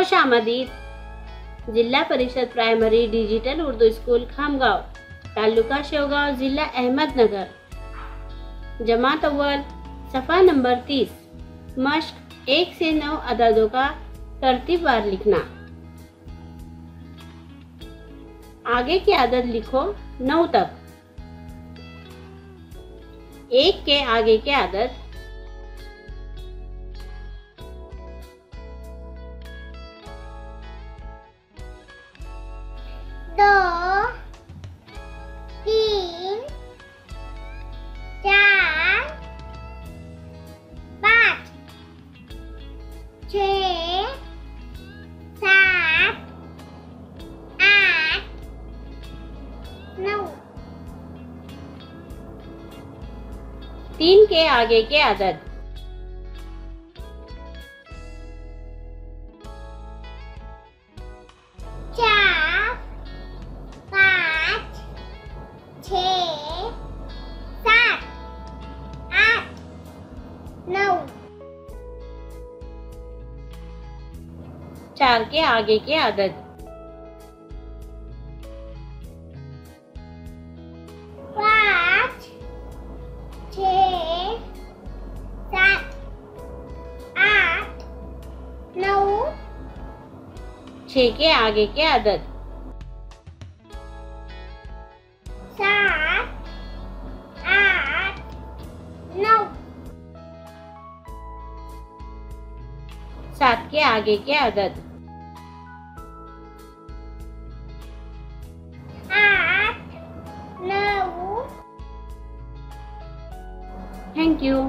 खुश आमदीद Zilla Parishad primary digital Urdu school, Khamgaon, taluka Shevgaon, ज़िला अहमदनगर। जमात अव्वल, सफ़ा नंबर तीस, मश्क एक से नौ अदादों का तरतीबवार लिखना। आगे की आदत लिखो नौ तक। एक के आगे के आदत नौ तीन के आगे के आदत चार पाँच छ सात आठ नौ। चार के आगे के आदत छः के आगे के अदद सात आठ नौ। सात के आगे के अदद Thank you.